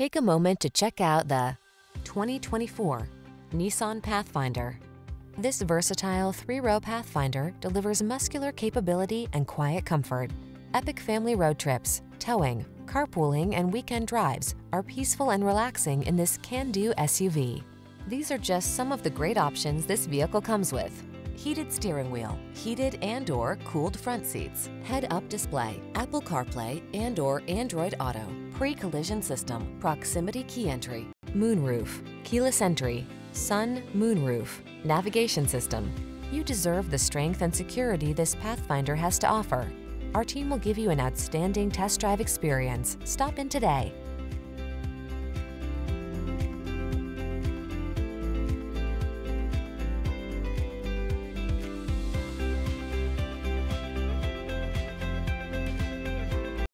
Take a moment to check out the 2024 Nissan Pathfinder. This versatile three-row Pathfinder delivers muscular capability and quiet comfort. Epic family road trips, towing, carpooling, and weekend drives are peaceful and relaxing in this can-do SUV. These are just some of the great options this vehicle comes with. Heated steering wheel, heated and or cooled front seats, head-up display, Apple CarPlay and or Android Auto, pre-collision system, proximity key entry, moonroof, keyless entry, sun, moonroof, navigation system. You deserve the strength and security this Pathfinder has to offer. Our team will give you an outstanding test drive experience. Stop in today.